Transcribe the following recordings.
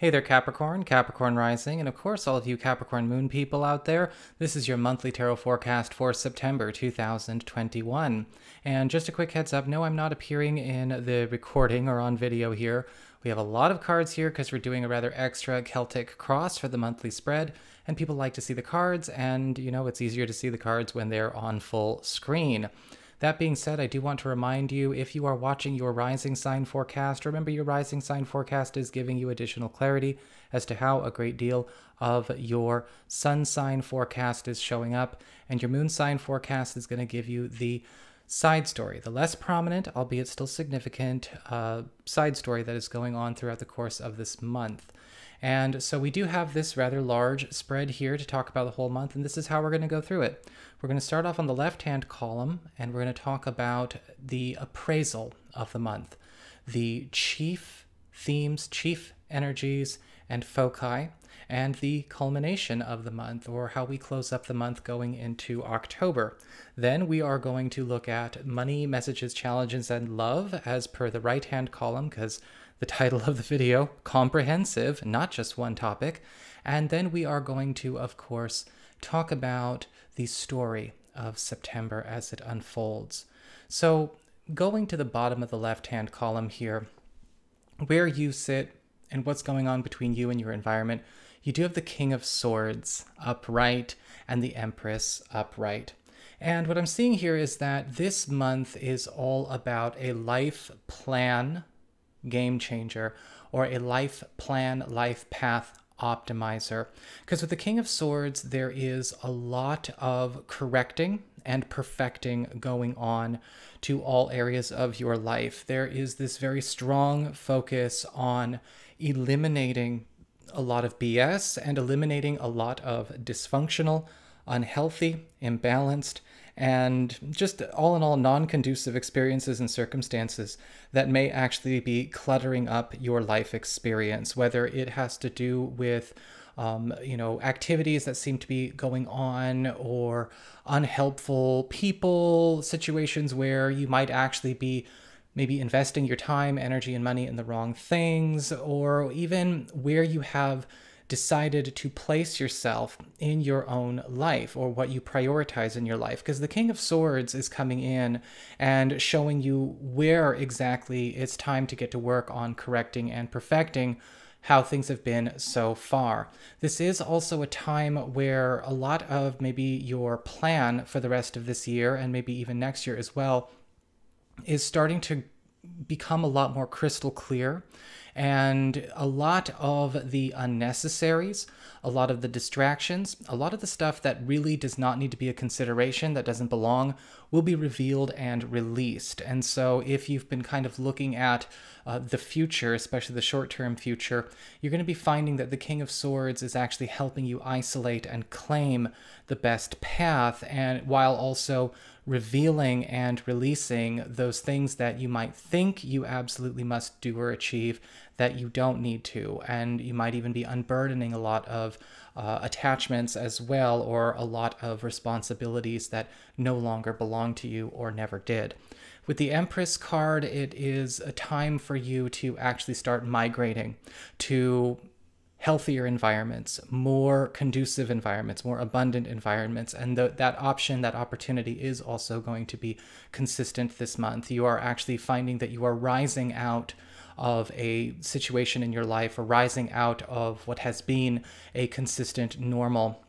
Hey there, Capricorn, Capricorn Rising, and of course, all of you Capricorn Moon people out there. This is your monthly tarot forecast for September 2021. And just a quick heads up no, I'm not appearing in the recording or on video here. We have a lot of cards here because we're doing a rather extra Celtic cross for the monthly spread, and people like to see the cards, and you know, it's easier to see the cards when they're on full screen. That being said, I do want to remind you if you are watching your rising sign forecast, remember your rising sign forecast is giving you additional clarity as to how a great deal of your sun sign forecast is showing up, and your moon sign forecast is going to give you the side story, the less prominent, albeit still significant, uh, side story that is going on throughout the course of this month. And so we do have this rather large spread here to talk about the whole month, and this is how we're going to go through it. We're going to start off on the left-hand column, and we're going to talk about the appraisal of the month, the chief themes, chief energies, and foci, and the culmination of the month, or how we close up the month going into October. Then we are going to look at money, messages, challenges, and love as per the right-hand column, because the title of the video, comprehensive, not just one topic. And then we are going to, of course, talk about the story of September as it unfolds. So, going to the bottom of the left hand column here, where you sit and what's going on between you and your environment, you do have the King of Swords upright and the Empress upright. And what I'm seeing here is that this month is all about a life plan game changer or a life plan, life path optimizer. Because with the King of Swords, there is a lot of correcting and perfecting going on to all areas of your life. There is this very strong focus on eliminating a lot of BS and eliminating a lot of dysfunctional, unhealthy, imbalanced, and just all in all non conducive experiences and circumstances that may actually be cluttering up your life experience, whether it has to do with um, you know, activities that seem to be going on or unhelpful people, situations where you might actually be maybe investing your time, energy, and money in the wrong things, or even where you have decided to place yourself in your own life or what you prioritize in your life. Because the King of Swords is coming in and showing you where exactly it's time to get to work on correcting and perfecting how things have been so far. This is also a time where a lot of maybe your plan for the rest of this year and maybe even next year as well is starting to become a lot more crystal clear and a lot of the unnecessaries, a lot of the distractions, a lot of the stuff that really does not need to be a consideration, that doesn't belong, will be revealed and released. And so, if you've been kind of looking at uh, the future, especially the short term future, you're going to be finding that the King of Swords is actually helping you isolate and claim the best path, and while also revealing and releasing those things that you might think you absolutely must do or achieve that you don't need to. And you might even be unburdening a lot of uh, attachments as well, or a lot of responsibilities that no longer belong to you or never did. With the Empress card, it is a time for you to actually start migrating to healthier environments, more conducive environments, more abundant environments. And that option, that opportunity is also going to be consistent this month. You are actually finding that you are rising out of a situation in your life arising out of what has been a consistent normal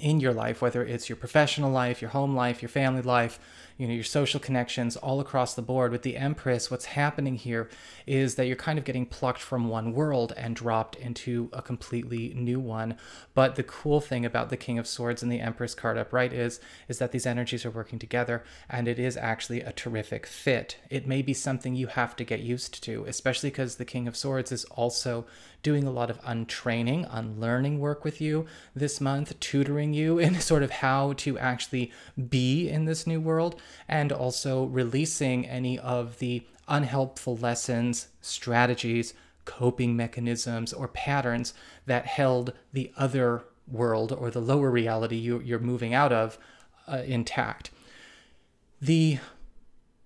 in your life, whether it's your professional life, your home life, your family life, you know, your social connections all across the board. With the Empress, what's happening here is that you're kind of getting plucked from one world and dropped into a completely new one. But the cool thing about the King of Swords and the Empress card upright is is that these energies are working together and it is actually a terrific fit. It may be something you have to get used to, especially because the King of Swords is also doing a lot of untraining, unlearning work with you this month, tutoring you in sort of how to actually be in this new world and also releasing any of the unhelpful lessons, strategies, coping mechanisms, or patterns that held the other world or the lower reality you, are moving out of uh, intact. The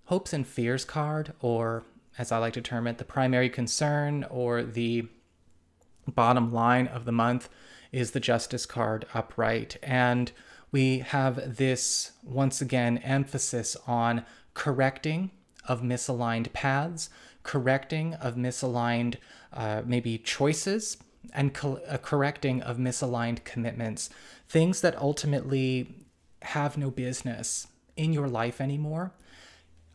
hopes and fears card, or as I like to term it, the primary concern or the bottom line of the month is the Justice card upright. And we have this, once again, emphasis on correcting of misaligned paths, correcting of misaligned uh, maybe choices, and co- uh, correcting of misaligned commitments. Things that ultimately have no business in your life anymore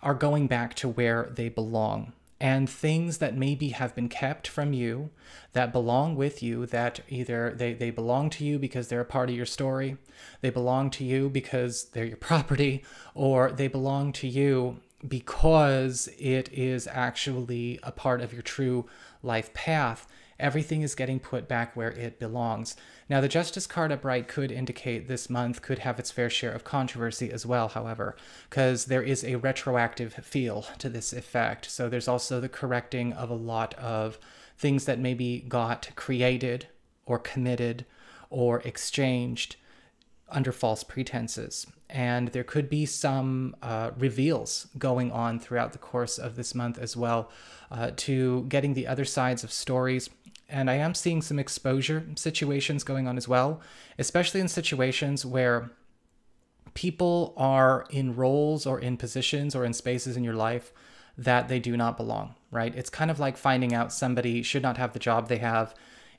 are going back to where they belong and things that maybe have been kept from you that belong with you that either they, they belong to you because they're a part of your story they belong to you because they're your property or they belong to you because it is actually a part of your true life path everything is getting put back where it belongs. Now, the Justice card upright could indicate this month could have its fair share of controversy as well, however, because there is a retroactive feel to this effect. So there's also the correcting of a lot of things that maybe got created or committed or exchanged under false pretenses. And there could be some uh, reveals going on throughout the course of this month as well uh, to getting the other sides of stories and I am seeing some exposure situations going on as well, especially in situations where people are in roles or in positions or in spaces in your life that they do not belong, right? It's kind of like finding out somebody should not have the job they have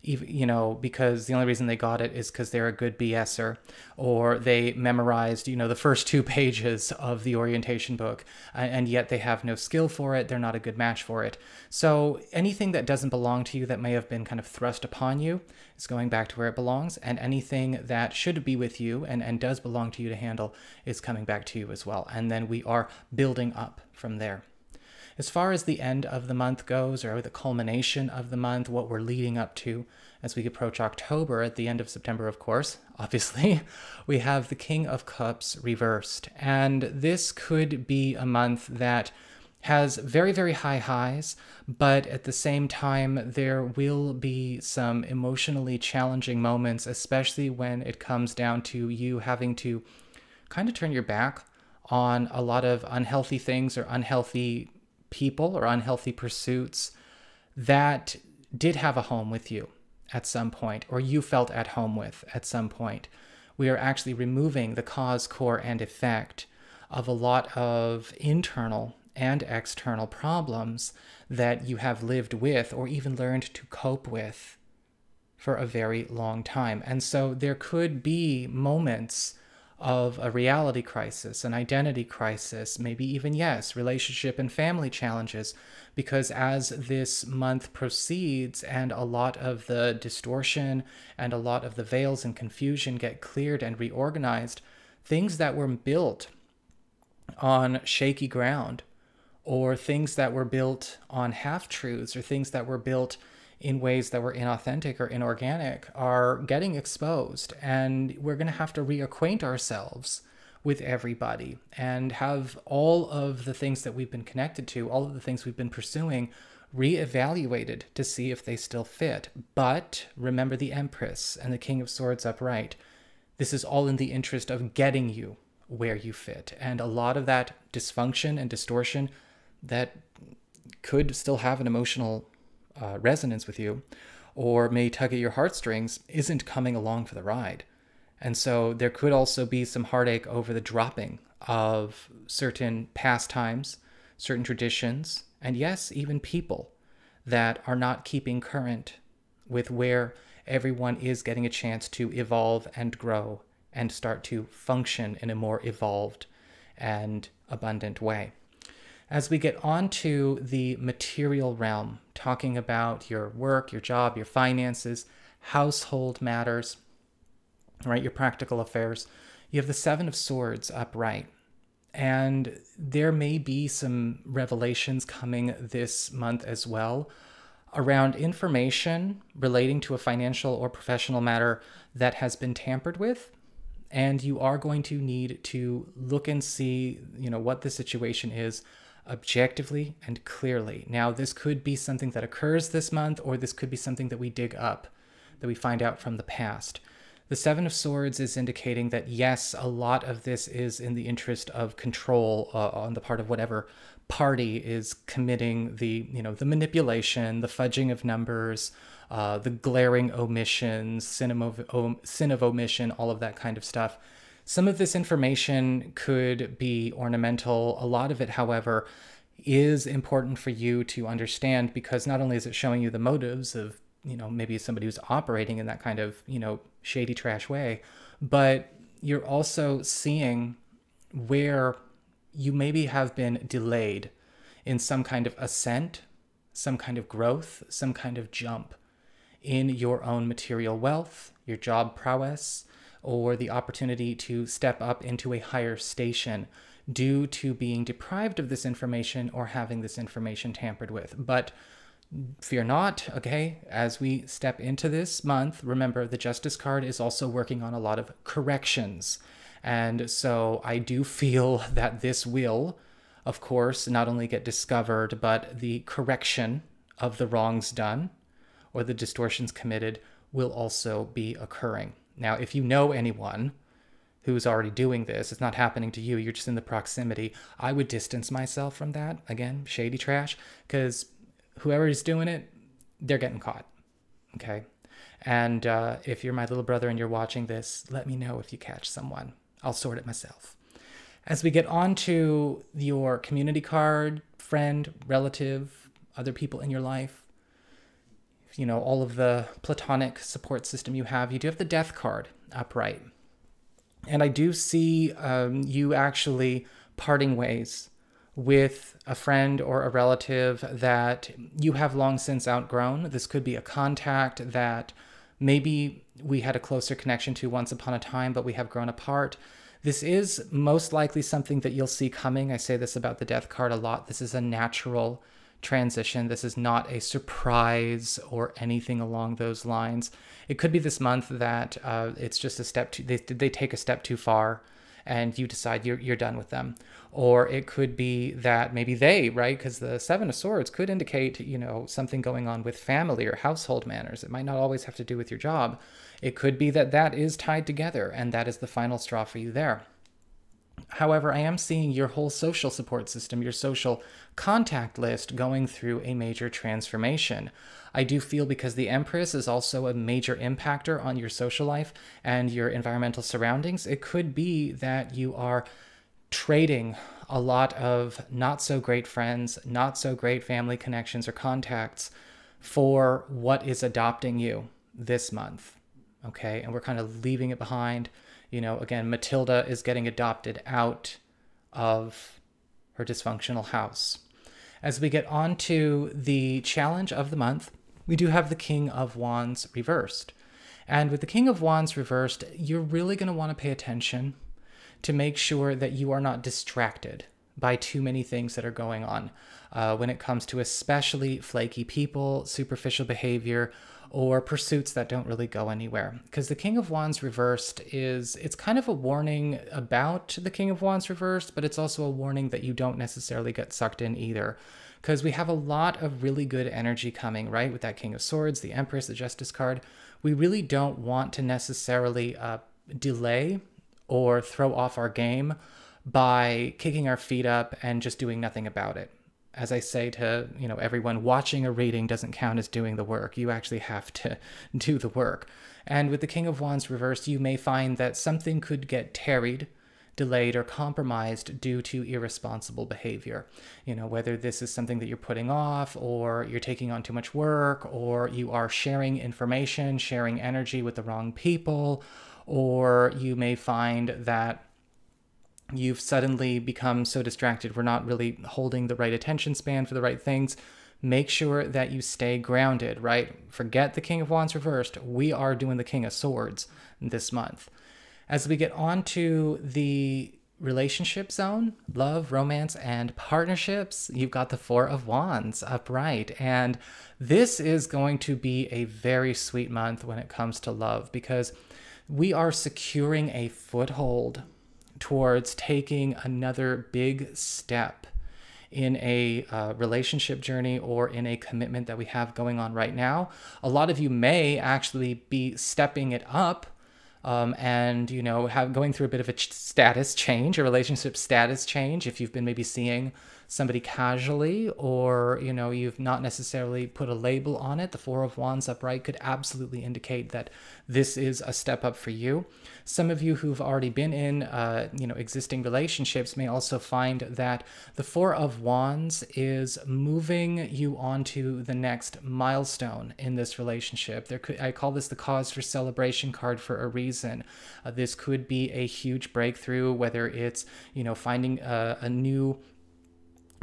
you know because the only reason they got it is because they're a good bser or they memorized you know the first two pages of the orientation book and yet they have no skill for it they're not a good match for it. So anything that doesn't belong to you that may have been kind of thrust upon you is going back to where it belongs and anything that should be with you and, and does belong to you to handle is coming back to you as well. And then we are building up from there as far as the end of the month goes, or the culmination of the month, what we're leading up to as we approach October, at the end of September, of course, obviously, we have the King of Cups reversed. And this could be a month that has very, very high highs, but at the same time, there will be some emotionally challenging moments, especially when it comes down to you having to kind of turn your back on a lot of unhealthy things or unhealthy people or unhealthy pursuits that did have a home with you at some point or you felt at home with at some point. We are actually removing the cause, core, and effect of a lot of internal and external problems that you have lived with or even learned to cope with for a very long time. And so there could be moments of a reality crisis, an identity crisis, maybe even, yes, relationship and family challenges. Because as this month proceeds and a lot of the distortion and a lot of the veils and confusion get cleared and reorganized, things that were built on shaky ground or things that were built on half truths or things that were built in ways that were inauthentic or inorganic are getting exposed. And we're going to have to reacquaint ourselves with everybody and have all of the things that we've been connected to, all of the things we've been pursuing, reevaluated to see if they still fit. But remember the Empress and the King of Swords upright. This is all in the interest of getting you where you fit. And a lot of that dysfunction and distortion that could still have an emotional uh, resonance with you or may tug at your heartstrings isn't coming along for the ride. And so there could also be some heartache over the dropping of certain pastimes, certain traditions, and yes, even people that are not keeping current with where everyone is getting a chance to evolve and grow and start to function in a more evolved and abundant way. As we get on to the material realm, talking about your work, your job, your finances, household matters, right, your practical affairs, you have the Seven of Swords upright. And there may be some revelations coming this month as well around information relating to a financial or professional matter that has been tampered with and you are going to need to look and see you know what the situation is objectively and clearly. Now, this could be something that occurs this month, or this could be something that we dig up, that we find out from the past. The Seven of Swords is indicating that yes, a lot of this is in the interest of control uh, on the part of whatever party is committing the, you know, the manipulation, the fudging of numbers, uh, the glaring omissions, sin of, sin of omission, all of that kind of stuff. Some of this information could be ornamental. A lot of it, however, is important for you to understand because not only is it showing you the motives of, you know, maybe somebody who's operating in that kind of, you know, shady trash way, but you're also seeing where you maybe have been delayed in some kind of ascent, some kind of growth, some kind of jump in your own material wealth, your job prowess, or the opportunity to step up into a higher station due to being deprived of this information or having this information tampered with. But fear not, okay? As we step into this month, remember the Justice card is also working on a lot of corrections. And so I do feel that this will, of course, not only get discovered, but the correction of the wrongs done or the distortions committed will also be occurring. Now, if you know anyone who's already doing this, it's not happening to you, you're just in the proximity, I would distance myself from that. Again, shady trash, because whoever is doing it, they're getting caught. Okay. And uh, if you're my little brother and you're watching this, let me know if you catch someone. I'll sort it myself. As we get on to your community card, friend, relative, other people in your life, you know, all of the platonic support system you have, you do have the death card upright. And I do see um, you actually parting ways with a friend or a relative that you have long since outgrown. This could be a contact that maybe we had a closer connection to once upon a time, but we have grown apart. This is most likely something that you'll see coming. I say this about the death card a lot. This is a natural transition. This is not a surprise or anything along those lines. It could be this month that uh, it's just a step too, they, they take a step too far and you decide you're, you're done with them. Or it could be that maybe they, right? Because the Seven of Swords could indicate, you know, something going on with family or household manners. It might not always have to do with your job. It could be that that is tied together and that is the final straw for you there. However, I am seeing your whole social support system, your social contact list going through a major transformation. I do feel because the Empress is also a major impactor on your social life and your environmental surroundings, it could be that you are trading a lot of not so great friends, not so great family connections or contacts for what is adopting you this month. Okay, and we're kind of leaving it behind you know, again, Matilda is getting adopted out of her dysfunctional house. As we get on to the challenge of the month, we do have the King of Wands reversed. And with the King of Wands reversed, you're really going to want to pay attention to make sure that you are not distracted by too many things that are going on uh, when it comes to especially flaky people, superficial behavior, or pursuits that don't really go anywhere. Because the King of Wands reversed is, it's kind of a warning about the King of Wands reversed, but it's also a warning that you don't necessarily get sucked in either. Because we have a lot of really good energy coming, right? With that King of Swords, the Empress, the Justice card. We really don't want to necessarily uh, delay or throw off our game by kicking our feet up and just doing nothing about it as I say to you know everyone, watching a reading doesn't count as doing the work. You actually have to do the work. And with the King of Wands reversed, you may find that something could get tarried, delayed, or compromised due to irresponsible behavior. You know, whether this is something that you're putting off, or you're taking on too much work, or you are sharing information, sharing energy with the wrong people, or you may find that you've suddenly become so distracted, we're not really holding the right attention span for the right things. Make sure that you stay grounded, right? Forget the King of Wands reversed. We are doing the King of Swords this month. As we get on to the relationship zone, love, romance, and partnerships, you've got the Four of Wands upright. And this is going to be a very sweet month when it comes to love because we are securing a foothold towards taking another big step in a uh, relationship journey or in a commitment that we have going on right now. A lot of you may actually be stepping it up um, and you know have going through a bit of a status change, a relationship status change. If you've been maybe seeing somebody casually or you know you've not necessarily put a label on it the four of wands upright could absolutely indicate that this is a step up for you. Some of you who've already been in uh, you know existing relationships may also find that the four of wands is moving you on to the next milestone in this relationship. There could i call this the cause for celebration card for a reason. Uh, this could be a huge breakthrough whether it's you know finding a, a new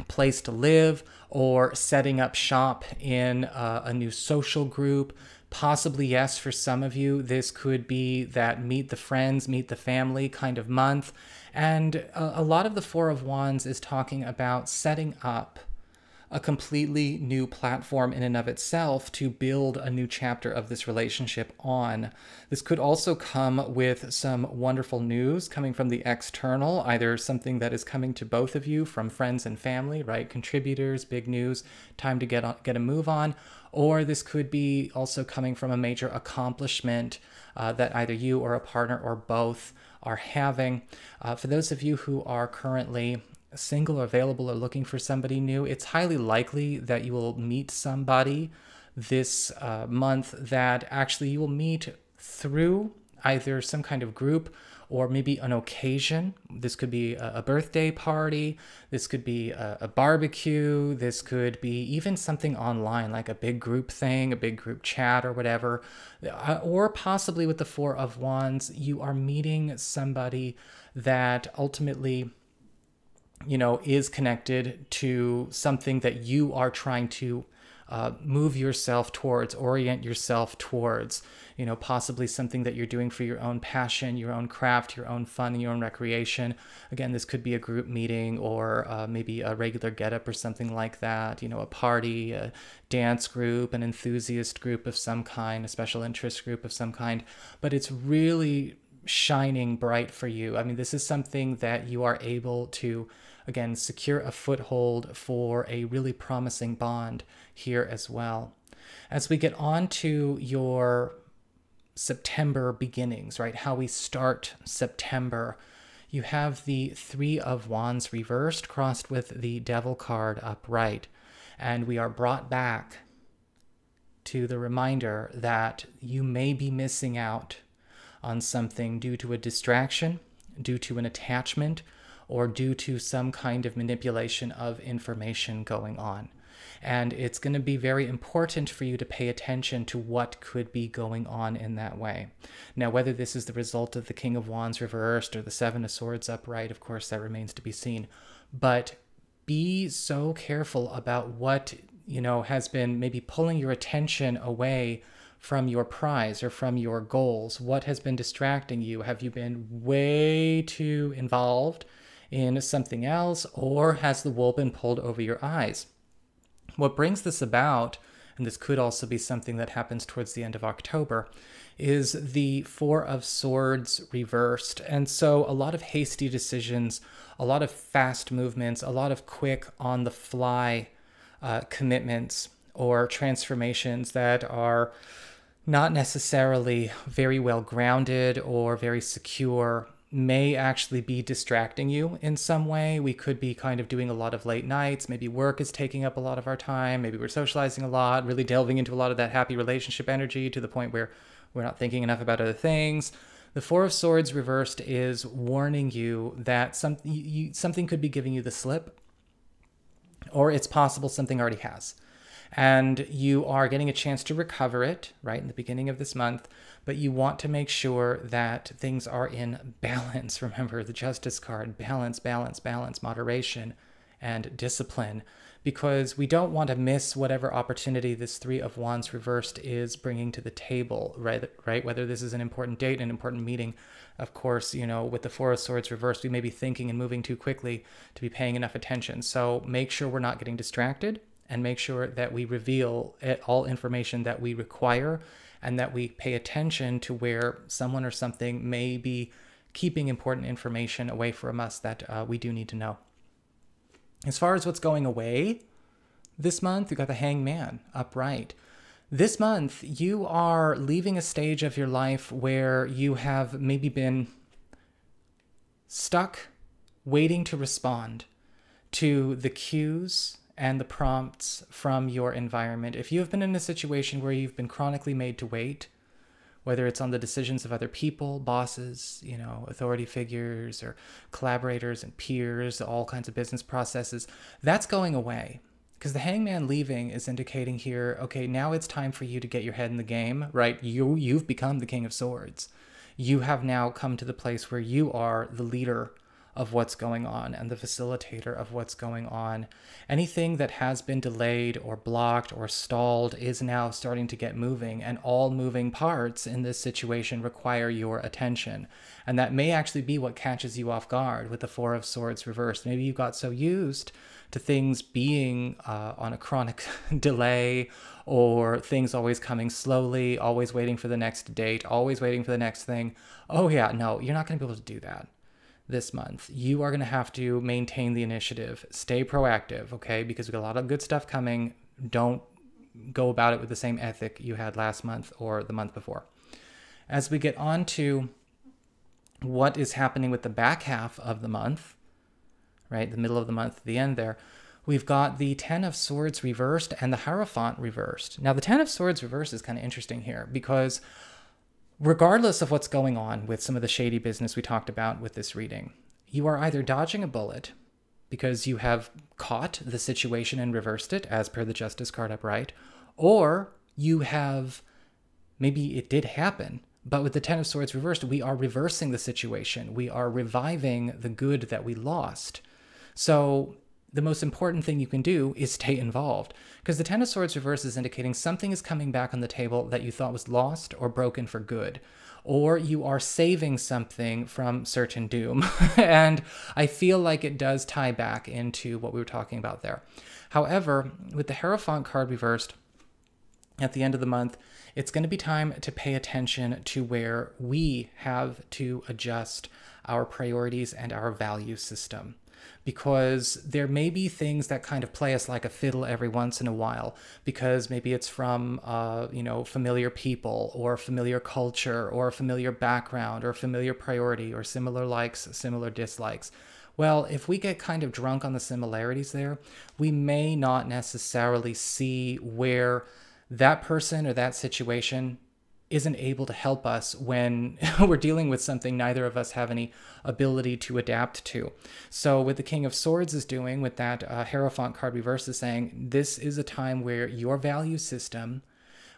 place to live or setting up shop in uh, a new social group. Possibly, yes, for some of you, this could be that meet the friends, meet the family kind of month. And a, a lot of the Four of Wands is talking about setting up a completely new platform in and of itself to build a new chapter of this relationship on. This could also come with some wonderful news coming from the external, either something that is coming to both of you from friends and family, right? Contributors, big news, time to get on, get a move on, or this could be also coming from a major accomplishment uh, that either you or a partner or both are having. Uh, for those of you who are currently single or available or looking for somebody new, it's highly likely that you will meet somebody this uh, month that actually you will meet through either some kind of group or maybe an occasion. This could be a, birthday party, this could be a, a, barbecue, this could be even something online like a big group thing, a big group chat or whatever. Uh, or possibly with the Four of Wands, you are meeting somebody that ultimately you know, is connected to something that you are trying to uh, move yourself towards, orient yourself towards, you know, possibly something that you're doing for your own passion, your own craft, your own fun, your own recreation. Again, this could be a group meeting or uh, maybe a regular getup or something like that, you know, a party, a dance group, an enthusiast group of some kind, a special interest group of some kind. But it's really shining bright for you. I mean, this is something that you are able to again, secure a foothold for a really promising bond here as well. As we get on to your September beginnings, right? How we start September. You have the Three of Wands reversed, crossed with the Devil card upright. And we are brought back to the reminder that you may be missing out on something due to a distraction, due to an attachment, or due to some kind of manipulation of information going on. And it's going to be very important for you to pay attention to what could be going on in that way. Now, whether this is the result of the King of Wands reversed or the Seven of Swords upright, of course, that remains to be seen. But be so careful about what, you know, has been maybe pulling your attention away from your prize or from your goals. What has been distracting you? Have you been way too involved in something else, or has the wool been pulled over your eyes? What brings this about, and this could also be something that happens towards the end of October, is the Four of Swords reversed. And so a lot of hasty decisions, a lot of fast movements, a lot of quick on the fly uh, commitments or transformations that are not necessarily very well grounded or very secure may actually be distracting you in some way. We could be kind of doing a lot of late nights. Maybe work is taking up a lot of our time. Maybe we're socializing a lot, really delving into a lot of that happy relationship energy to the point where we're not thinking enough about other things. The Four of Swords reversed is warning you that some, you, something could be giving you the slip, or it's possible something already has and you are getting a chance to recover it right in the beginning of this month but you want to make sure that things are in balance. Remember the justice card balance balance balance moderation and discipline. Because we don't want to miss whatever opportunity this three of wands reversed is bringing to the table right right? Whether this is an important date an important meeting of course you know with the four of swords reversed we may be thinking and moving too quickly to be paying enough attention. So make sure we're not getting distracted and make sure that we reveal all information that we require and that we pay attention to where someone or something may be keeping important information away from us that uh, we do need to know. As far as what's going away this month, you got the hangman upright. This month, you are leaving a stage of your life where you have maybe been stuck waiting to respond to the cues and the prompts from your environment. If you have been in a situation where you've been chronically made to wait, whether it's on the decisions of other people, bosses, you know, authority figures or collaborators and peers, all kinds of business processes, that's going away. Because the hangman leaving is indicating here, okay, now it's time for you to get your head in the game, right? You you've become the king of swords. You have now come to the place where you are the leader of what's going on and the facilitator of what's going on. Anything that has been delayed or blocked or stalled is now starting to get moving, and all moving parts in this situation require your attention. And that may actually be what catches you off guard with the Four of Swords reversed. Maybe you got so used to things being uh, on a chronic delay or things always coming slowly, always waiting for the next date, always waiting for the next thing. Oh, yeah, no, you're not going to be able to do that this month. You are going to have to maintain the initiative, stay proactive, okay? Because we got a lot of good stuff coming. Don't go about it with the same ethic you had last month or the month before. As we get on to what is happening with the back half of the month, right? The middle of the month, the end there, we've got the Ten of Swords reversed and the Hierophant reversed. Now, the Ten of Swords reversed is kind of interesting here because regardless of what's going on with some of the shady business we talked about with this reading, you are either dodging a bullet because you have caught the situation and reversed it as per the Justice card upright, or you have maybe it did happen, but with the Ten of Swords reversed, we are reversing the situation. We are reviving the good that we lost. So the most important thing you can do is stay involved. Because the Ten of Swords reverse is indicating something is coming back on the table that you thought was lost or broken for good. Or you are saving something from certain doom. and I feel like it does tie back into what we were talking about there. However, with the Hierophant card reversed, at the end of the month, it's going to be time to pay attention to where we have to adjust our priorities and our value system because there may be things that kind of play us like a fiddle every once in a while because maybe it's from uh, you know familiar people or familiar culture or familiar background or familiar priority or similar likes similar dislikes. Well, if we get kind of drunk on the similarities there, we may not necessarily see where that person or that situation isn't able to help us when we're dealing with something neither of us have any ability to adapt to. So, what the King of Swords is doing with that uh, Hierophant card reverse is saying this is a time where your value system,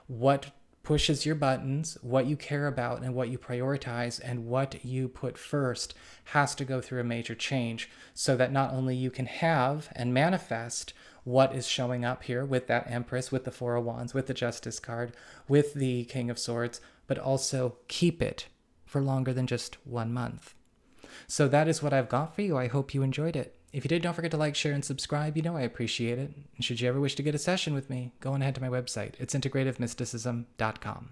what pushes your buttons, what you care about and what you prioritize and what you put first has to go through a major change so that not only you can have and manifest what is showing up here with that Empress, with the Four of Wands, with the Justice card, with the King of Swords, but also keep it for longer than just one month. So that is what I've got for you. I hope you enjoyed it. If you did, don't forget to like, share, and subscribe. You know I appreciate it. And should you ever wish to get a session with me, go on ahead to my website. It's integrativemysticism.com.